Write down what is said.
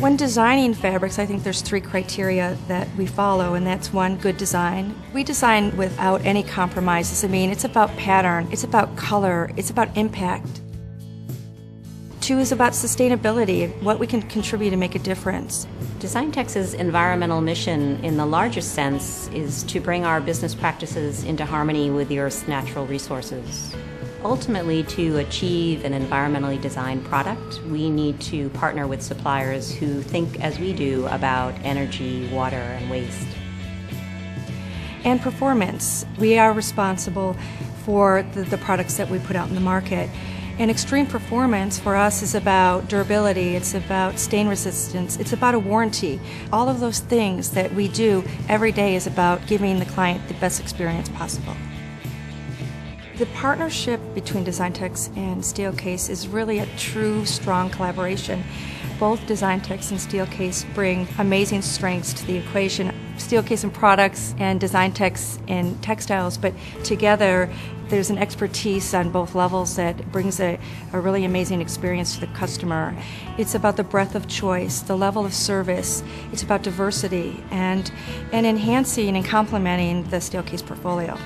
When designing fabrics, I think there's three criteria that we follow, and that's one, good design. We design without any compromises. I mean, it's about pattern, it's about color, it's about impact. Two is about sustainability, what we can contribute to make a difference. Design Designtex's environmental mission, in the largest sense, is to bring our business practices into harmony with the Earth's natural resources. Ultimately, to achieve an environmentally designed product, we need to partner with suppliers who think as we do about energy, water, and waste. And performance. We are responsible for the, the products that we put out in the market. And extreme performance for us is about durability, it's about stain resistance, it's about a warranty. All of those things that we do every day is about giving the client the best experience possible. The partnership between Designtex and Steelcase is really a true, strong collaboration. Both Designtex and Steelcase bring amazing strengths to the equation. Steelcase in products and Designtex in textiles, but together there's an expertise on both levels that brings a, a really amazing experience to the customer. It's about the breadth of choice, the level of service, it's about diversity and, and enhancing and complementing the Steelcase portfolio.